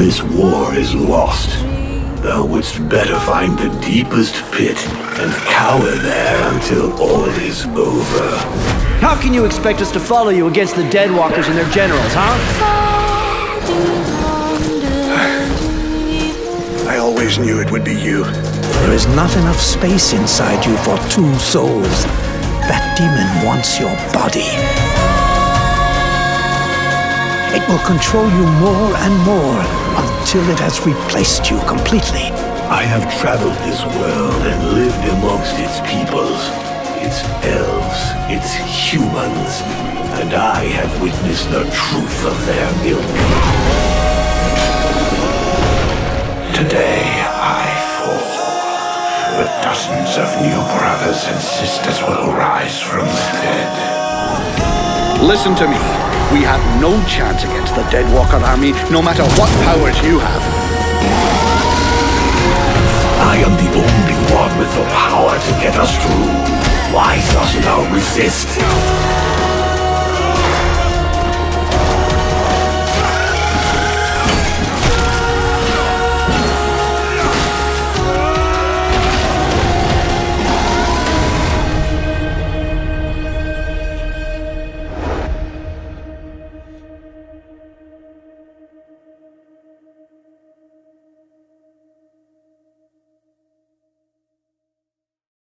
This war is lost. Thou wouldst better find the deepest pit and cower there until all is over. How can you expect us to follow you against the Deadwalkers and their generals, huh? I always knew it would be you. There is not enough space inside you for two souls. That demon wants your body. It will control you more and more until it has replaced you completely. I have traveled this world and lived amongst its peoples, its elves, its humans, and I have witnessed the truth of their ilk. Today I fall, but dozens of new brothers and sisters will rise from the dead. Listen to me. We have no chance against the Deadwalker army, no matter what powers you have. I am the only one with the power to get us through. Why dost thou resist?